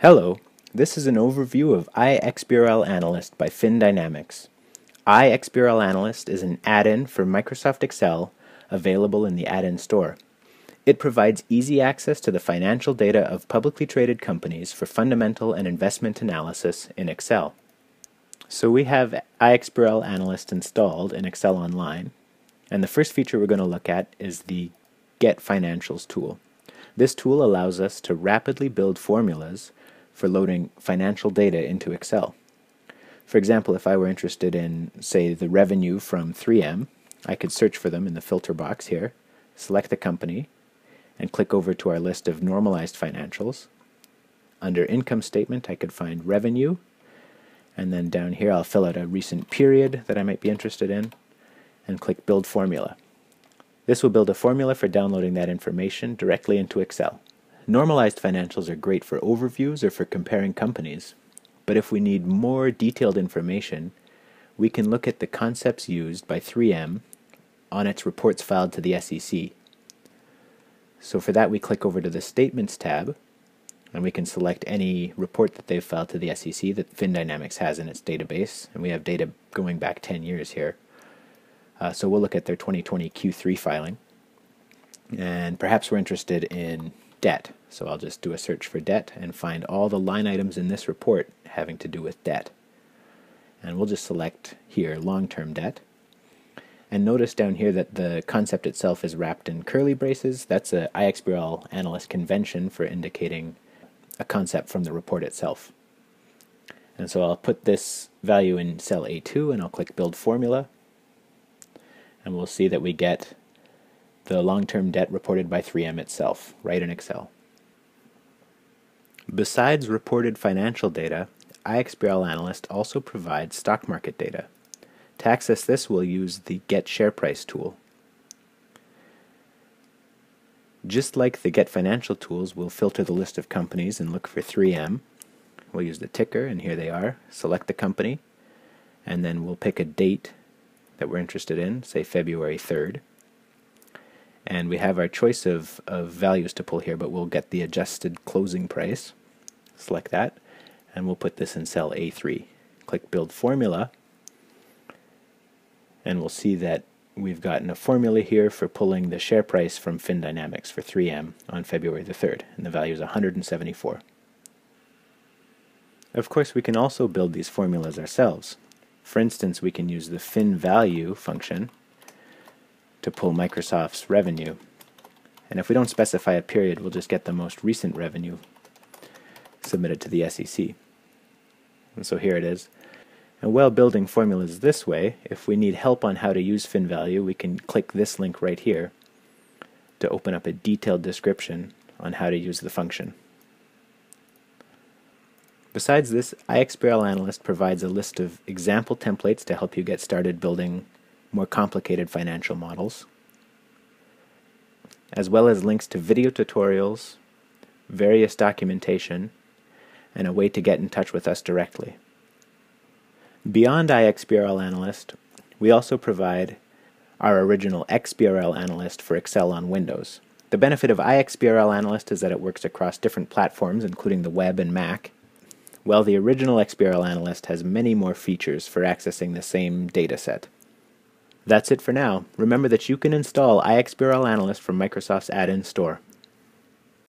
Hello, this is an overview of iXBRL Analyst by FinDynamics. iXBRL Analyst is an add-in for Microsoft Excel available in the add-in store. It provides easy access to the financial data of publicly traded companies for fundamental and investment analysis in Excel. So we have iXBRL Analyst installed in Excel Online, and the first feature we're going to look at is the Get Financials tool. This tool allows us to rapidly build formulas for loading financial data into Excel. For example, if I were interested in, say, the revenue from 3M, I could search for them in the filter box here, select the company, and click over to our list of normalized financials. Under income statement, I could find revenue, and then down here I'll fill out a recent period that I might be interested in, and click Build Formula. This will build a formula for downloading that information directly into Excel. Normalized financials are great for overviews or for comparing companies, but if we need more detailed information, we can look at the concepts used by 3M on its reports filed to the SEC. So for that, we click over to the Statements tab, and we can select any report that they've filed to the SEC that FinDynamics has in its database, and we have data going back 10 years here. Uh, so we'll look at their 2020 Q3 filing, and perhaps we're interested in debt. So I'll just do a search for debt and find all the line items in this report having to do with debt. And we'll just select here long-term debt. And notice down here that the concept itself is wrapped in curly braces. That's a iXBRL analyst convention for indicating a concept from the report itself. And so I'll put this value in cell A2 and I'll click Build Formula. And we'll see that we get the long-term debt reported by 3M itself, right in Excel. Besides reported financial data, iXBRL Analyst also provides stock market data. To access this, we'll use the Get Share Price tool. Just like the Get Financial tools, we'll filter the list of companies and look for 3M. We'll use the ticker, and here they are. Select the company, and then we'll pick a date that we're interested in, say February 3rd and we have our choice of, of values to pull here, but we'll get the adjusted closing price. Select that, and we'll put this in cell A3. Click Build Formula, and we'll see that we've gotten a formula here for pulling the share price from FinDynamics for 3M on February the 3rd, and the value is 174. Of course, we can also build these formulas ourselves. For instance, we can use the FinValue function to pull Microsoft's revenue. And if we don't specify a period, we'll just get the most recent revenue submitted to the SEC. And so here it is. And while building formulas this way, if we need help on how to use FinValue, we can click this link right here to open up a detailed description on how to use the function. Besides this, iXBRL Analyst provides a list of example templates to help you get started building more complicated financial models, as well as links to video tutorials, various documentation, and a way to get in touch with us directly. Beyond iXBRL Analyst, we also provide our original XBRL Analyst for Excel on Windows. The benefit of iXBRL Analyst is that it works across different platforms, including the web and Mac, while the original XBRL Analyst has many more features for accessing the same dataset. That's it for now. Remember that you can install iXBRL Analyst from Microsoft's add-in store.